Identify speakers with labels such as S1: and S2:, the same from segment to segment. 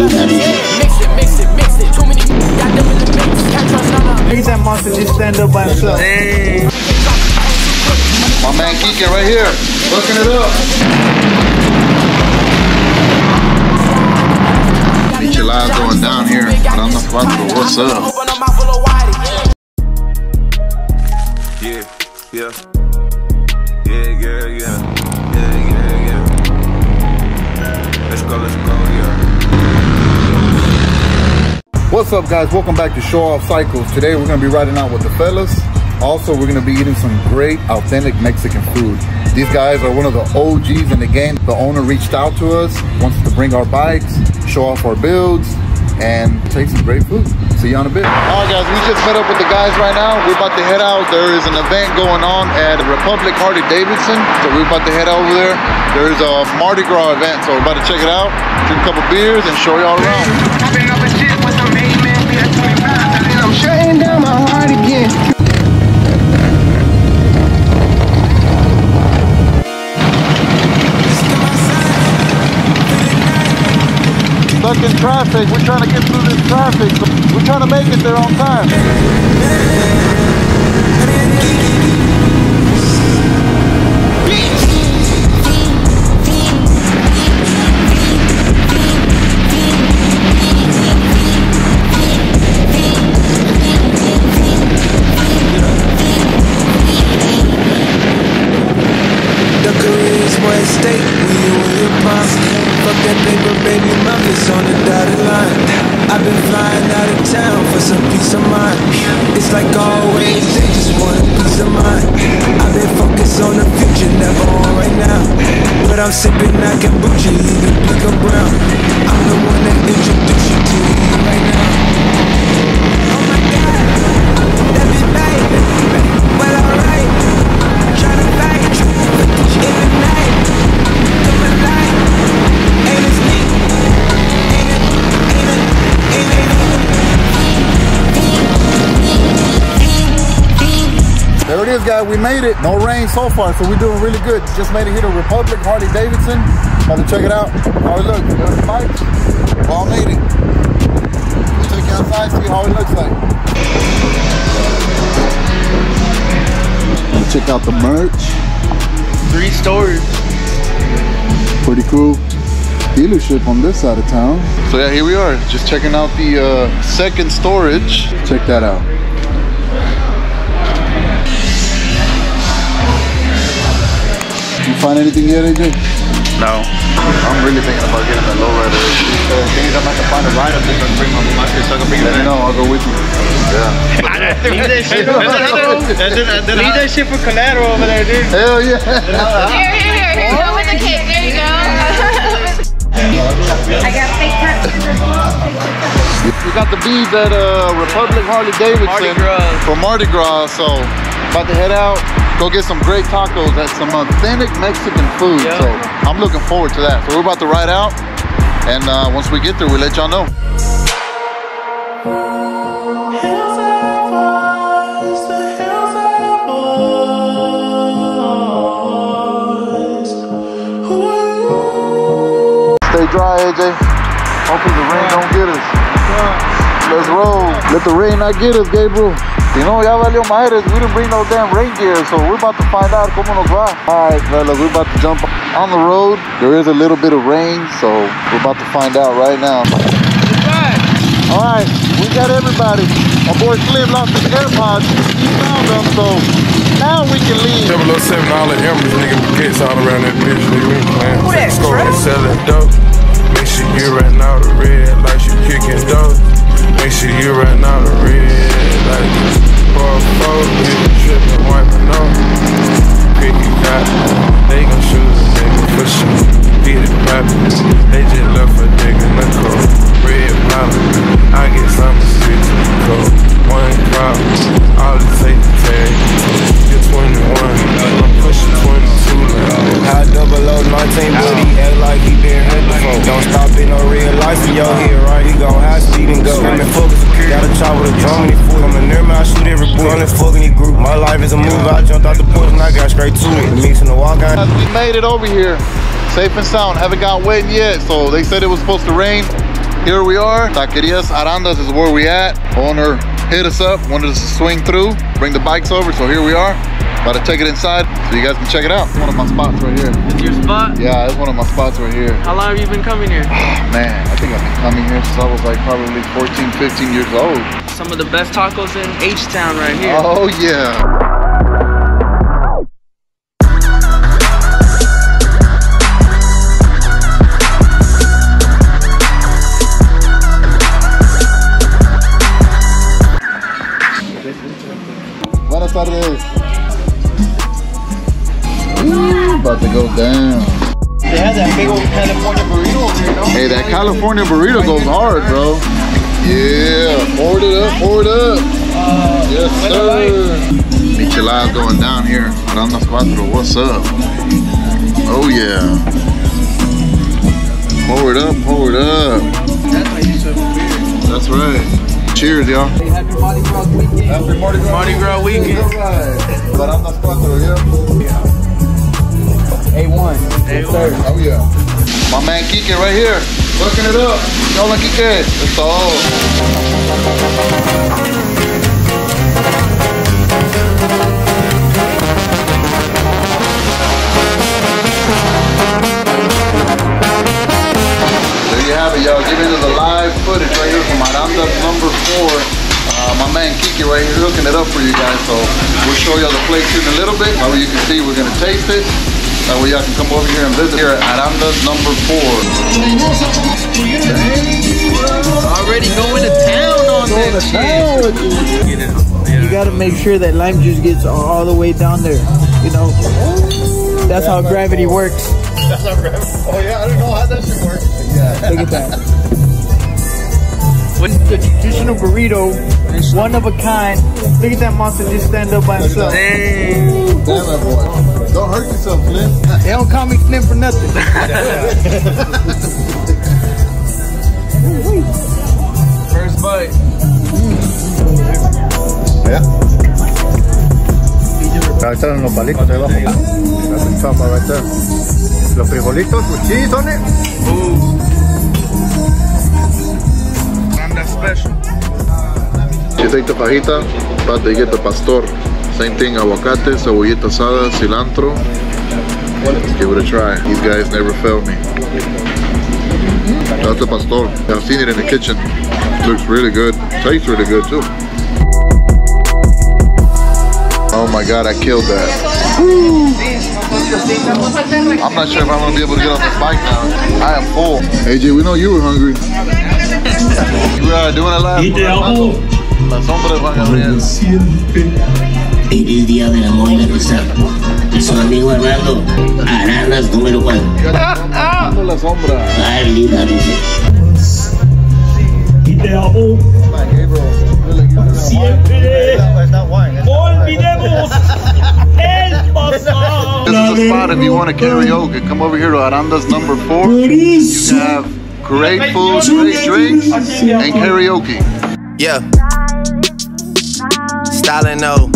S1: He's that monster just stand up by himself.
S2: My man Keegan right here, hooking it up. Micheladas going down here. Dando cuatro, what's up?
S3: Open a mouth full.
S4: Yeah, yeah. Yeah, yeah, yeah. Yeah, yeah, yeah. Let's go, let's go,
S2: What's up guys, welcome back to Show Off Cycles. Today we're gonna be riding out with the fellas. Also, we're gonna be eating some great, authentic Mexican food. These guys are one of the OGs in the game. The owner reached out to us, wants us to bring our bikes, show off our builds, and take some great food. See you on a bit. All right guys, we just met up with the guys right now. We're about to head out. There is an event going on at Republic Harley Davidson. So we're about to head over there. There's a Mardi Gras event, so we're about to check it out, drink a couple beers, and show y'all around. Stuck in traffic. We're trying to get through this traffic. We're trying to make it there on time. There guys. We made it. No rain so far, so we're doing really good. Just made it here to Republic Harley Davidson. About to check it out. How it looks. There's the all made it. We'll take you outside, see how it looks like. Check out the merch.
S1: Three stores.
S2: Pretty cool dealership on this side of town. So yeah, here we are, just checking out the uh, second storage. Check that out. Find anything yet, AJ?
S4: No.
S2: I'm really thinking about getting a lowrider.
S1: The thing is, I'm about to find a ride up there and bring my market so I can bring it
S2: Let me
S1: in.
S2: know, I'll go with you. Yeah.
S1: Leave that shit. Leave that shit for collateral over there, dude.
S2: Hell yeah.
S5: Here, here, here, here. Go with the cake. Got
S2: the beads at uh, Republic Harley Davidson
S1: Mardi Gras.
S2: for Mardi Gras. So about to head out, go get some great tacos at some authentic Mexican food.
S1: Yeah.
S2: So I'm looking forward to that. So we're about to ride out, and uh, once we get there, we'll let y'all know. Stay dry, AJ. Hopefully the rain don't get us. Let's roll. Let the rain not get us, Gabriel. You know, ya valió madres. We didn't bring no damn rain gear, so we're about to find out cómo nos va. All right, fellas, we're about to jump on the road. There is a little bit of rain, so we're about to find out right now. All right, we got everybody. My boy Slim lost his AirPods. He found them, so now we can leave.
S4: 007, all the embers, nigga, gets all around that bitch, nigga. We ain't playing. Who that, Scoring, selling dope. Make sure you right now the red like you kicking dope. Make sure you right now the red like you pour four, hit a trip and wipe it off. Pick you got, they gon' shoot
S6: every boy. Running fuck any group. My life is a move. I jumped out the porch and I got straight to it. Mixing the walk out.
S2: We made it over here, safe and sound. Haven't got wet yet, so they said it was supposed to rain. here we are. Taquerias Arandas is where we at. Owner hit us up, wanted us to swing through, bring the bikes over, so here we are. About to take it inside so you guys can check it out. One of my spots right here.
S1: It's your spot?
S2: Yeah, it's one of my spots right here.
S1: How long have you been coming here?
S2: Man, I think I've been here since I was like probably 14, 15 years old.
S1: Some of the best tacos in H-Town right here.
S2: Oh yeah. Buenas tardes. Ooh, about to go down.
S1: They have that big old California burrito over here.
S2: Hey, that California burrito goes hard, bro. Yeah, pour it up, pour it up. Uh, yes, sir. Micheladas going down here. Arandas Cuatro, what's up? Oh, yeah. Pour it up, pour it up.
S1: That's how you serve a beer.
S2: That's right. Cheers, y'all.
S1: Happy Mardi Gras weekend.
S2: Happy Mardi Gras.
S1: Mardi Gras weekend.
S2: Arandas Cuatro, yeah.
S1: A1. A1.
S2: Oh, yeah. My man Kike right here. Working it up. Hola, Kike. That's all. There you have it, y'all. Get into the live footage right here from Arandas number four. Uh, my man Kiki right here hooking it up for you guys. So we'll show y'all the plate in a little bit. That you can see we're gonna taste it. Uh, that way y'all can come over here and visit here at Arandas number four.
S1: Already going to town on that shit.
S7: You gotta make sure that lime juice gets all the way down there. You know, that's how gravity works.
S2: That's our grandma. Oh yeah, I don't know how that should work. Yeah.
S7: Look at that. When the traditional burrito, one of a kind. Look at that monster just stand up by himself.
S1: Dang.
S2: Damn that boy. Don't hurt yourself, Flynn.
S7: They don't call me Slim for nothing.
S1: First bite.
S2: Yeah. Ahí están los palitos de abajo. That's the chopper right there. Los frijolitos with cheese on it.
S1: Ooh. I'm that special.
S2: You take the fajita, but they get the pastor. Same thing, aguacate, cebollita asada, cilantro. Let's give it a try. These guys never fail me. That's the pastor. I've seen it in the kitchen. It looks really good. Tastes really good too. Oh my god, I killed that. I'm not sure if I'm gonna be able to get on this bike now. I am full. AJ, we know you were hungry. You were uh, doing it last La sombra de Juan Gabriel.
S8: Feliz amigo Hernando, Arandas ah, ah, número 4.
S2: La sombra.
S8: Ay, linda, dice.
S9: Y te amo. Siempre olvidemos el pasado.
S2: This is the spot if you want to karaoke. Come over here to Arandas number four. You can have great food, great drinks, and karaoke.
S10: Yeah. Styling no.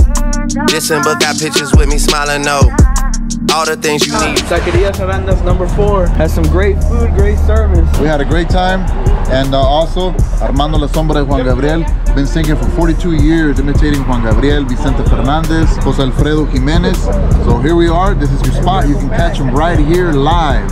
S10: Dissing but got pictures with me smiling no. All the things you need.
S7: Taquerias Arandas number four has some great food, great service.
S2: We had a great time. And uh, also, Armando La Sombra de Juan Gabriel. Been singing for 42 years, imitating Juan Gabriel, Vicente Fernandez, Jose Alfredo Jimenez. So here we are. This is your spot. You can catch him right here live.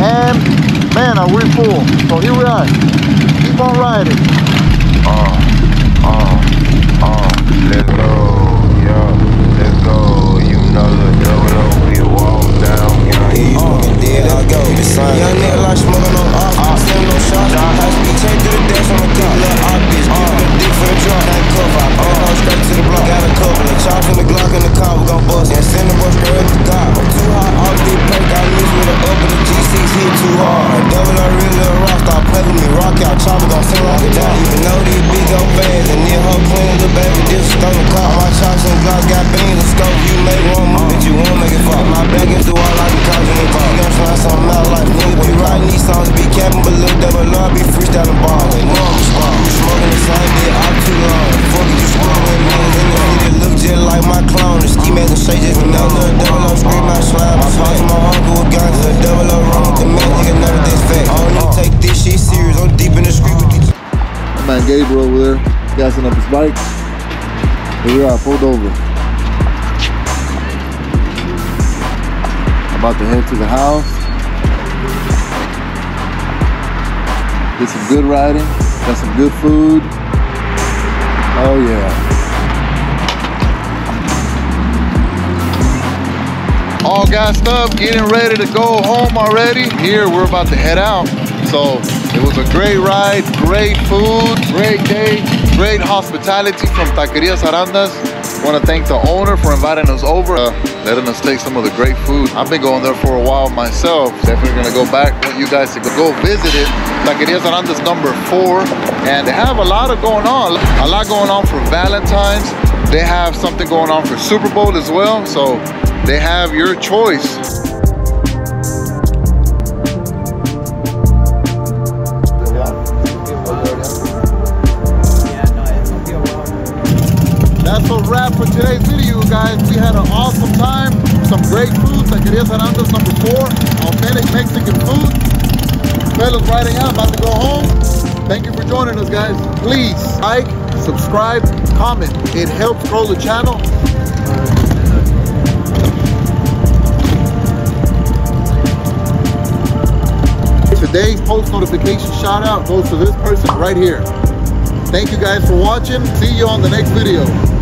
S2: And man, are we full. So here we are. Keep on riding.
S6: Uh, uh, uh, let's go, yeah, let's go. You know the double O, we walk down, yeah. He fucking dead, I go. Young nigga like smoking on off, send no shots. High speed chain through the dash on the top, little op bitch. Give me the dick for the drop, that cuff out. Uh, straight to the block, got a couple of chops We
S2: pulled over. About to head to the house. Get some good riding, got some good food. Oh yeah. All gassed up, getting ready to go home already. Here, we're about to head out. So it was a great ride, great food, great day, great hospitality from Taquerias Arandas. Want to thank the owner for inviting us over, uh, letting us take some of the great food. I've been going there for a while myself. Definitely gonna go back. Want you guys to go visit it. Taquerias Arandas number four, and they have a lot of going on. A lot going on for Valentine's. They have something going on for Super Bowl as well. So they have your choice. Wrap for today's video, guys. We had an awesome time. Some great food. Taquerias Arandas number four. Authentic Mexican food. Fellas riding out, about to go home. Thank you for joining us, guys. Please like, subscribe, comment. It helps grow the channel. Today's post notification shout out goes to this person right here. Thank you guys for watching. See you on the next video.